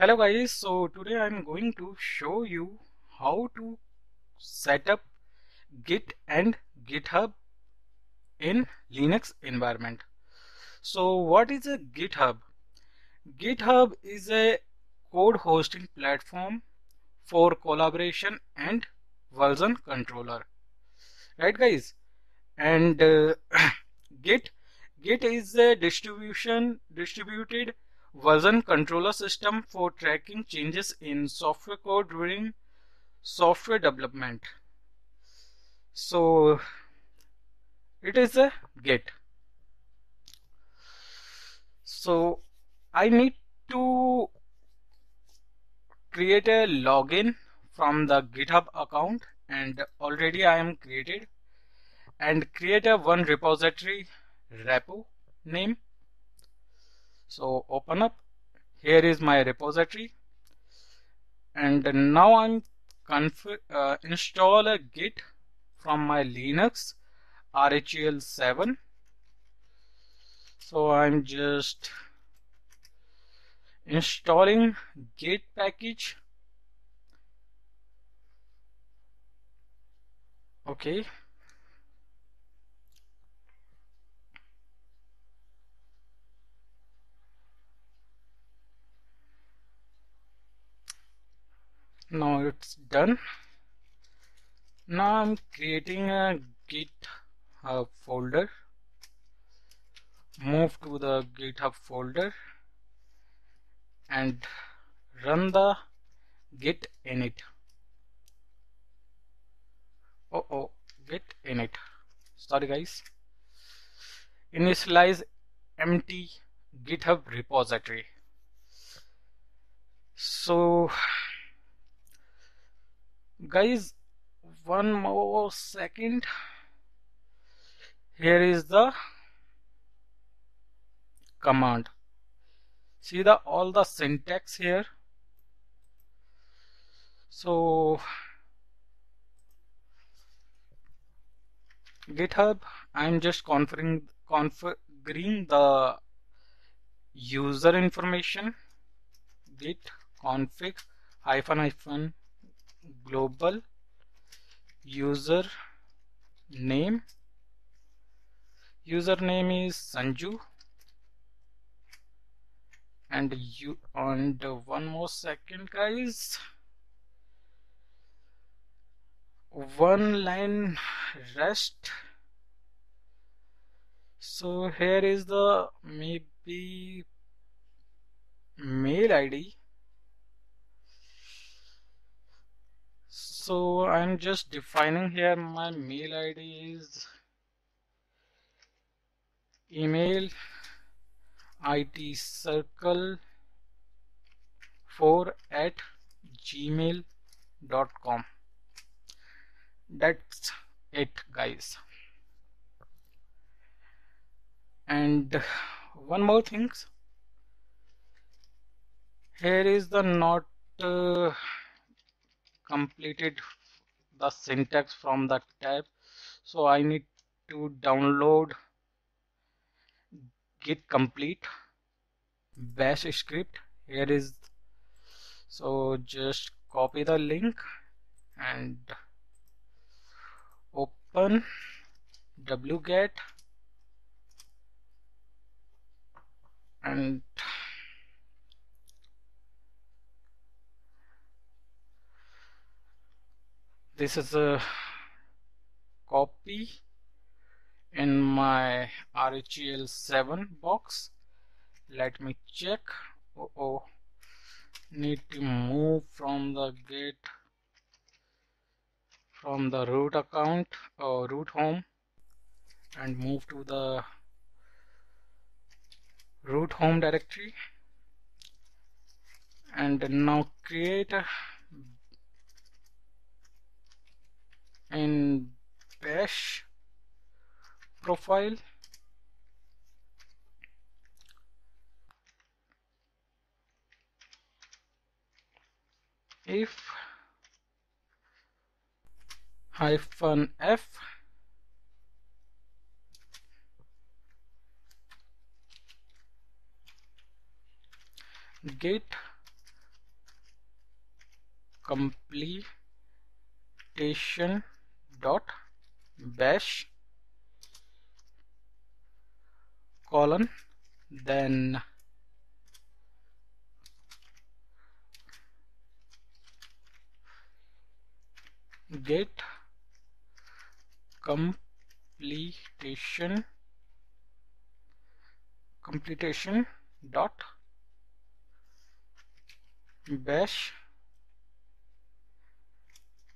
Hello guys, so today I'm going to show you how to set up Git and GitHub in Linux environment. So what is a GitHub? GitHub is a code hosting platform for collaboration and version controller. Right guys? And uh, Git Git is a distribution distributed version controller system for tracking changes in software code during software development. So it is a Git. So I need to create a login from the GitHub account and already I am created and create a one repository repo name so open up. Here is my repository. And now I'm uh, install a git from my Linux RHEL 7 so I'm just installing git package. Okay now it's done. Now I'm creating a github folder. Move to the github folder and run the git init. Oh oh git init. Sorry guys. Initialize empty github repository. So guys one more second. Here is the command. See the all the syntax here? So github i'm just configuring configuring the user information. Git config hyphen hyphen global user name. Username is Sanju. And you and one more second guys. One line rest. So here is the maybe mail id so I'm just defining here my mail ID is email it circle 4 at gmail.com that's it guys. And one more things. Here is the not uh, completed the syntax from the tab. So I need to download git complete bash script. Here is so just copy the link and open wget and this is a copy in my RHEL 7 box. Let me check. Oh, need to move from the git from the root account or root home and move to the root home directory. And now create a in bash profile. If hyphen f git completion dot bash colon then git completion completion dot bash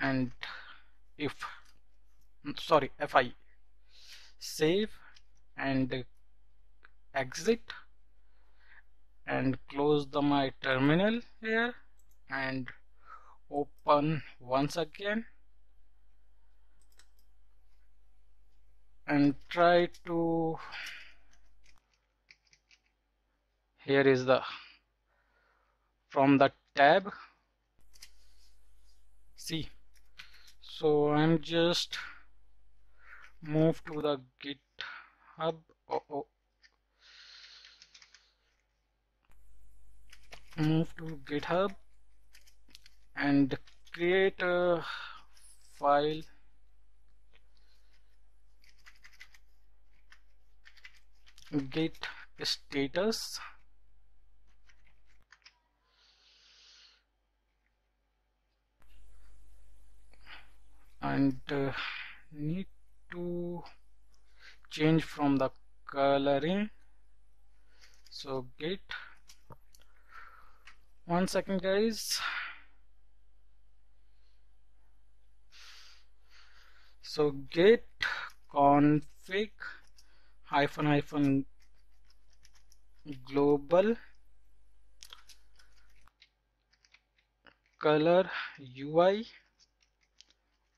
and if Mm, sorry fi save and exit and close the my terminal here and open once again and try to here is the from the tab. See so I'm just move to the github. Oh, oh. move to github and create a file. Git status. And uh, need to change from the coloring. So get. One second guys. So git config hyphen hyphen global color UI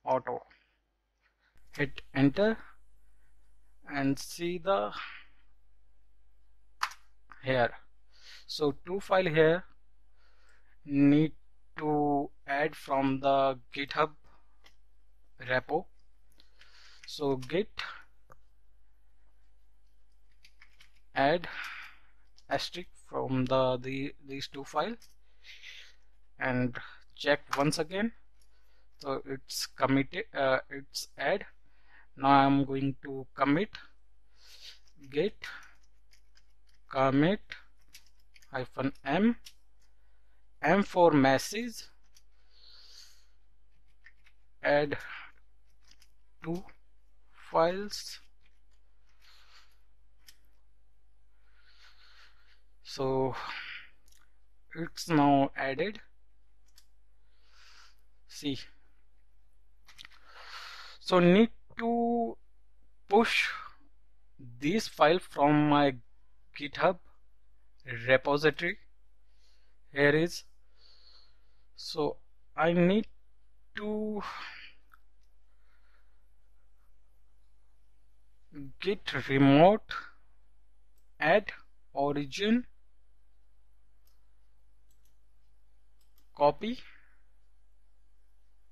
auto hit enter and see the here. So two file here need to add from the github repo. So git add asterisk from the, the these two file and check once again. So it's committed uh, it's add now I'm going to commit git commit hyphen m m for message add two files. So it's now added. See so need to push this file from my github repository. Here is. So I need to git remote add origin copy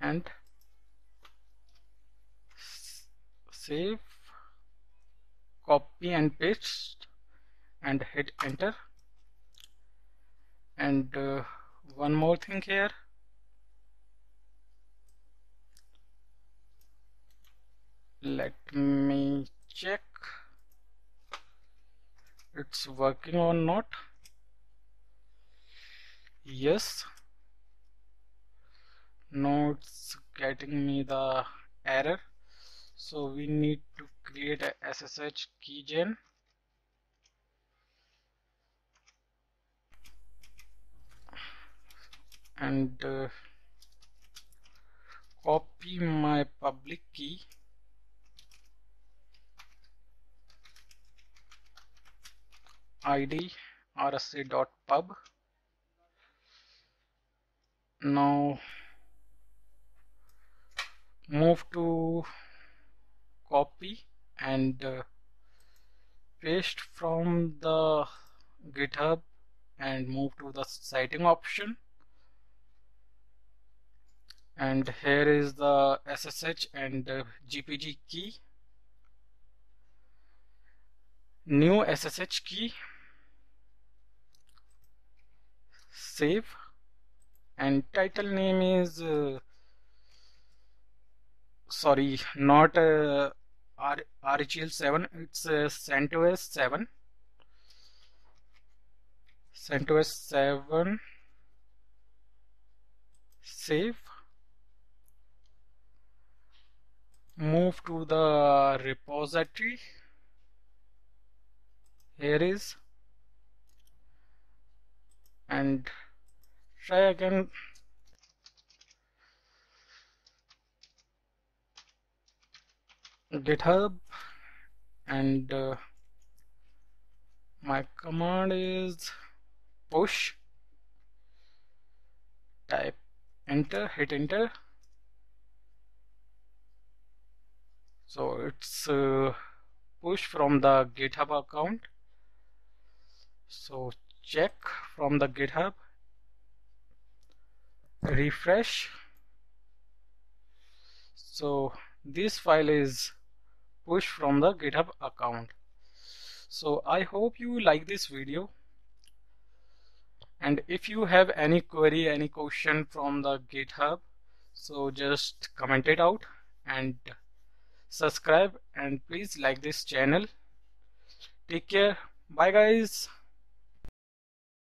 and save copy and paste and hit enter. And uh, one more thing here. Let me check it's working or not. Yes. Now it's getting me the error so we need to create a SSH keygen. And uh, copy my public key. Id rsa.pub now move to copy and uh, paste from the github and move to the citing option. And here is the SSH and uh, GPG key. New SSH key. Save. And title name is uh, sorry not uh, R RHEL 7 it's uh, CentOS 7 CentOS 7 save. Move to the repository. Here is. And try again github. And uh, my command is push type enter hit enter. So it's uh, push from the github account. So check from the github. Refresh. So this file is pushed from the github account. So I hope you like this video. And if you have any query any question from the github so just comment it out and subscribe. And please like this channel. Take care. Bye guys